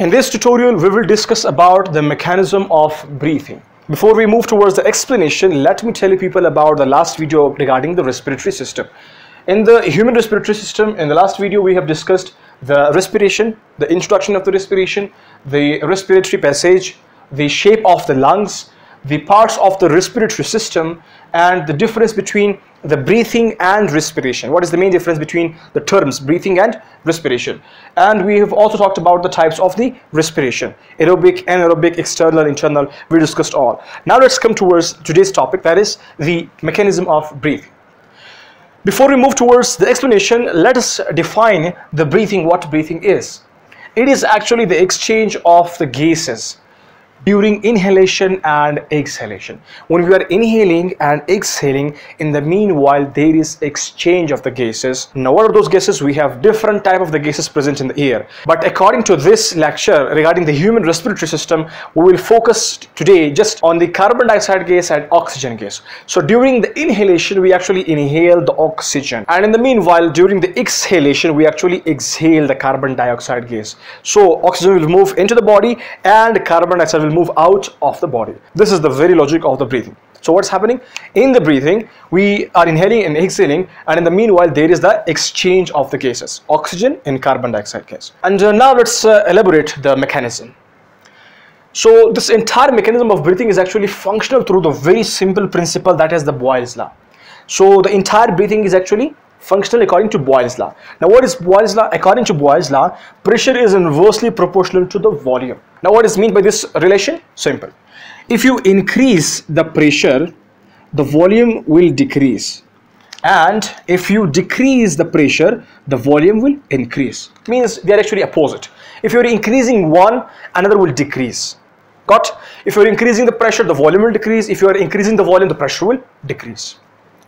In this tutorial, we will discuss about the mechanism of breathing. Before we move towards the explanation, let me tell you people about the last video regarding the respiratory system. In the human respiratory system, in the last video, we have discussed the respiration, the introduction of the respiration, the respiratory passage, the shape of the lungs, the parts of the respiratory system and the difference between the breathing and respiration. What is the main difference between the terms breathing and respiration? And we have also talked about the types of the respiration. Aerobic, anaerobic, external, internal, we discussed all. Now let's come towards today's topic that is the mechanism of breathing. Before we move towards the explanation, let us define the breathing, what breathing is. It is actually the exchange of the gases during inhalation and exhalation. When we are inhaling and exhaling in the meanwhile there is exchange of the gases. Now what are those gases? We have different type of the gases present in the air. But according to this lecture regarding the human respiratory system we will focus today just on the carbon dioxide gas and oxygen gas. So during the inhalation we actually inhale the oxygen. And in the meanwhile during the exhalation we actually exhale the carbon dioxide gas. So oxygen will move into the body and carbon dioxide will will move out of the body. This is the very logic of the breathing. So what's happening? In the breathing, we are inhaling and exhaling and in the meanwhile there is the exchange of the gases, oxygen and carbon dioxide gas. And uh, now let's uh, elaborate the mechanism. So this entire mechanism of breathing is actually functional through the very simple principle that is the Boyle's law. So the entire breathing is actually functional according to Boyle's law. Now what is Boyle's law? According to Boyle's law, pressure is inversely proportional to the volume. Now what is meant by this relation? Simple. If you increase the pressure, the volume will decrease. And if you decrease the pressure, the volume will increase. Means they are actually opposite. If you are increasing one, another will decrease. Got? If you are increasing the pressure, the volume will decrease. If you are increasing the volume, the pressure will decrease.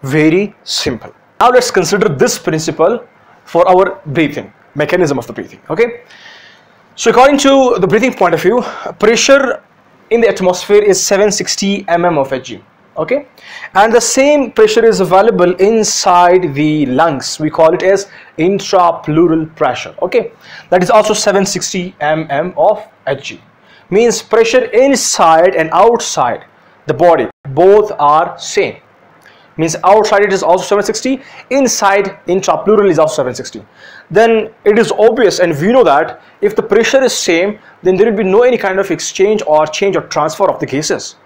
Very simple. Now let's consider this principle for our breathing, mechanism of the breathing. Okay. So according to the breathing point of view, pressure in the atmosphere is 760 mm of Hg. Okay, and the same pressure is available inside the lungs. We call it as intrapleural pressure. Okay, that is also 760 mm of Hg. Means pressure inside and outside the body both are same means outside it is also 760 inside intrapleural is also 760 then it is obvious and we know that if the pressure is same then there will be no any kind of exchange or change or transfer of the gases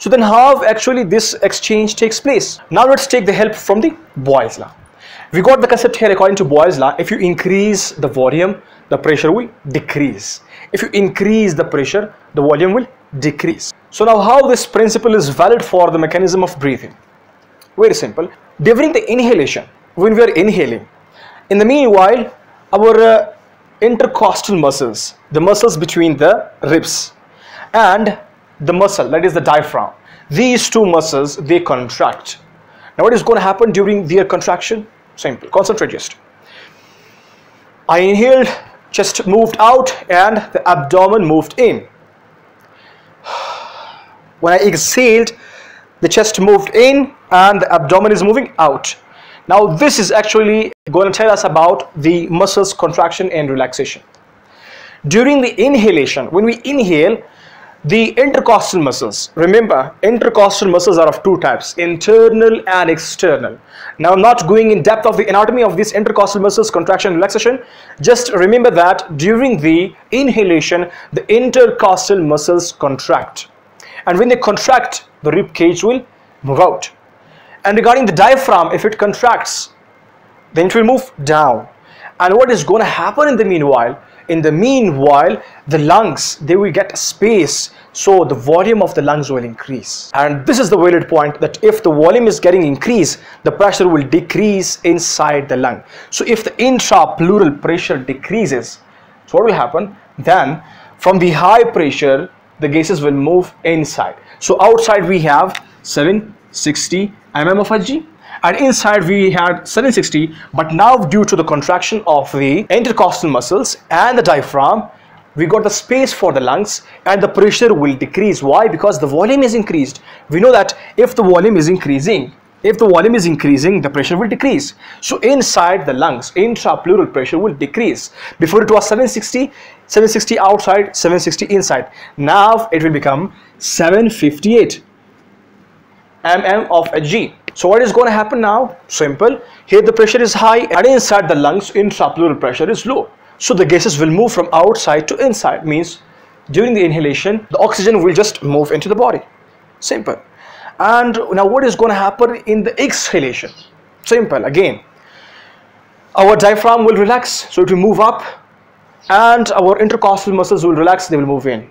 so then how actually this exchange takes place? Now let's take the help from the Boyle's law. We got the concept here according to Boyle's law. If you increase the volume the pressure will decrease. If you increase the pressure the volume will decrease. So now how this principle is valid for the mechanism of breathing very simple. During the inhalation, when we are inhaling, in the meanwhile, our uh, intercostal muscles, the muscles between the ribs and the muscle, that is the diaphragm, these two muscles, they contract. Now what is going to happen during their contraction? Simple, concentrate just. I inhaled, chest moved out and the abdomen moved in. When I exhaled, the chest moved in and the abdomen is moving out. Now this is actually going to tell us about the muscles contraction and relaxation. During the inhalation when we inhale the intercostal muscles remember intercostal muscles are of two types internal and external. Now not going in depth of the anatomy of these intercostal muscles contraction and relaxation just remember that during the inhalation the intercostal muscles contract. And when they contract the rib cage will move out. And regarding the diaphragm if it contracts then it will move down. And what is going to happen in the meanwhile in the meanwhile the lungs they will get space so the volume of the lungs will increase. And this is the valid point that if the volume is getting increased the pressure will decrease inside the lung. So if the intrapleural pressure decreases so what will happen? Then from the high pressure the gases will move inside. So outside we have 760 mm of Hg and inside we had 760 but now due to the contraction of the intercostal muscles and the diaphragm we got the space for the lungs and the pressure will decrease. Why? Because the volume is increased. We know that if the volume is increasing if the volume is increasing the pressure will decrease. So inside the lungs intrapleural pressure will decrease. Before it was 760 760 outside 760 inside. Now it will become 758 mm of hg so what is going to happen now? Simple. Here the pressure is high and inside the lungs intrapleural pressure is low. So the gases will move from outside to inside. Means during the inhalation the oxygen will just move into the body. Simple. And now what is going to happen in the exhalation? Simple. Again our diaphragm will relax so it will move up and our intercostal muscles will relax they will move in.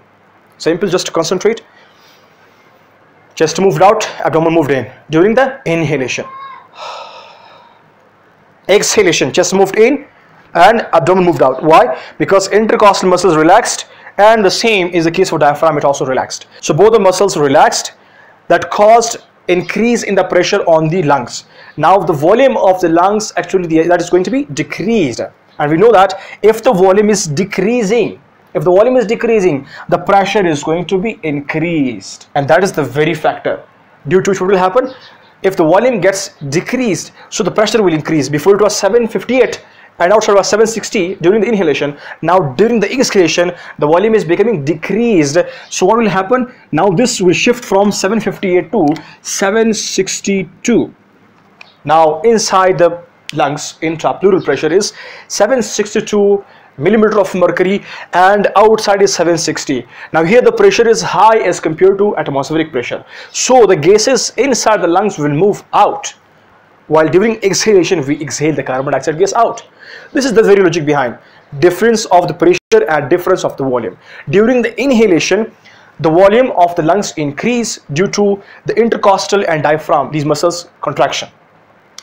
Simple just to concentrate. Chest moved out abdomen moved in. During the inhalation. Exhalation chest moved in and abdomen moved out. Why? Because intercostal muscles relaxed and the same is the case for diaphragm it also relaxed. So both the muscles relaxed that caused increase in the pressure on the lungs. Now the volume of the lungs actually that is going to be decreased and we know that if the volume is decreasing if the volume is decreasing the pressure is going to be increased. And that is the very factor. Due to which what will happen? If the volume gets decreased so the pressure will increase. Before it was 758 and outside was 760 during the inhalation. Now during the exhalation the volume is becoming decreased. So what will happen? Now this will shift from 758 to 762 now inside the lungs intrapleural pressure is 762 millimeter of mercury and outside is 760 now here the pressure is high as compared to atmospheric pressure. So the gases inside the lungs will move out. While during exhalation we exhale the carbon dioxide gas out. This is the very logic behind. Difference of the pressure and difference of the volume. During the inhalation the volume of the lungs increase due to the intercostal and diaphragm these muscles contraction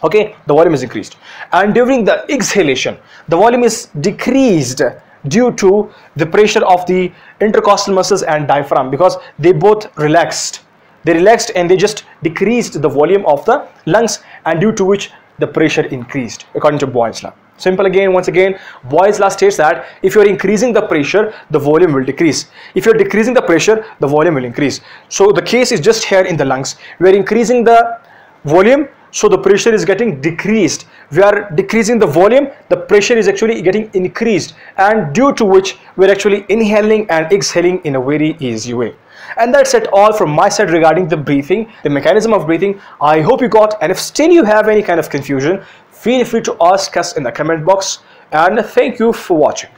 okay the volume is increased. And during the exhalation the volume is decreased due to the pressure of the intercostal muscles and diaphragm because they both relaxed. They relaxed and they just decreased the volume of the lungs and due to which the pressure increased according to Boyle's law. Simple again once again Boyle's law states that if you are increasing the pressure the volume will decrease. If you are decreasing the pressure the volume will increase. So the case is just here in the lungs. We are increasing the volume so the pressure is getting decreased. We are decreasing the volume. The pressure is actually getting increased. And due to which we're actually inhaling and exhaling in a very easy way. And that's it all from my side regarding the breathing the mechanism of breathing i hope you got and if still you have any kind of confusion feel free to ask us in the comment box. And thank you for watching